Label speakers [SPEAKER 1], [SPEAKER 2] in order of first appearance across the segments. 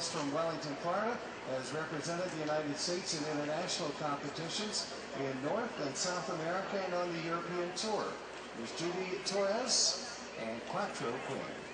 [SPEAKER 1] from Wellington, Florida, has represented the United States in international competitions in North and South America and on the European Tour. Here's Judy Torres and Quattro Queen.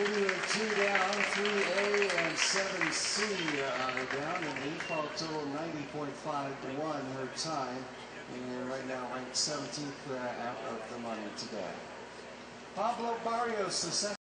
[SPEAKER 1] Judy with two down, 3A and 7C are down, and default total 90.5 to 1 her time, and right now ranked 17th uh, out of the money today. Pablo Barrios, the second.